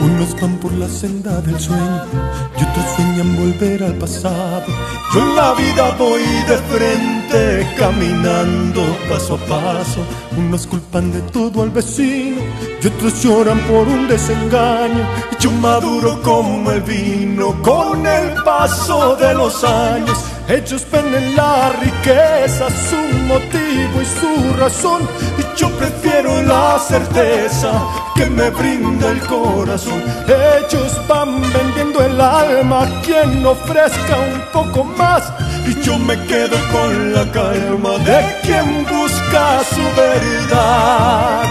Unos van por la senda del sueño y otros sueñan volver al pasado. Yo en la vida voy de frente, caminando paso a paso. Unos culpan de todo al vecino y otros lloran por un desengaño. Yo maduro como el vino con el paso de los años. Ellos ven en la riqueza su motivo y su razón. Y yo prefiero la certeza que me brinda el corazón. Ellos van vendiendo el alma a quien ofrezca un poco más. Y yo me quedo con la calma de quien busca su verdad.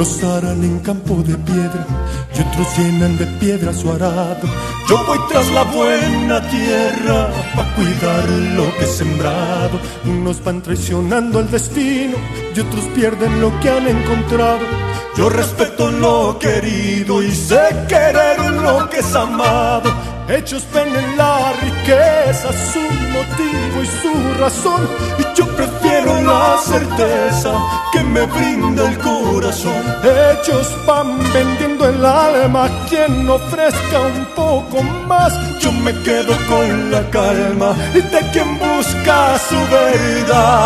Unos aran en campo de piedra y otros llenan de piedra su arado. Yo voy tras la buena tierra para cuidar lo que he sembrado. Unos van traicionando el destino y otros pierden lo que han encontrado. Yo respeto lo querido y sé querer lo que es amado. Ellos ven en la riqueza su motivo y su razón. Y yo prefiero la certeza que me brinda el corazón. Ellos van vendiendo el alma quien ofrezca un poco más. Yo me quedo con la calma de quien busca su verdad.